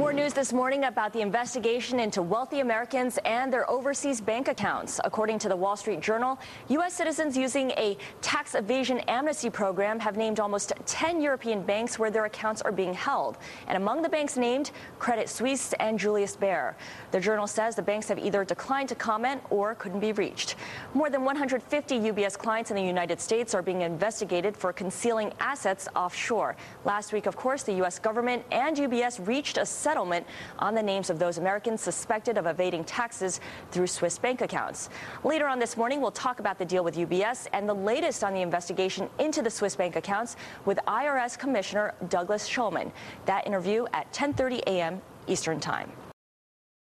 More news this morning about the investigation into wealthy Americans and their overseas bank accounts. According to the Wall Street Journal, U.S. citizens using a tax evasion amnesty program have named almost 10 European banks where their accounts are being held. And among the banks named, Credit Suisse and Julius Baer. The journal says the banks have either declined to comment or couldn't be reached. More than 150 UBS clients in the United States are being investigated for concealing assets offshore. Last week, of course, the U.S. government and UBS reached a settlement on the names of those Americans suspected of evading taxes through Swiss bank accounts. Later on this morning, we'll talk about the deal with UBS and the latest on the investigation into the Swiss bank accounts with IRS Commissioner Douglas Shulman. That interview at 10:30 a.m. Eastern Time.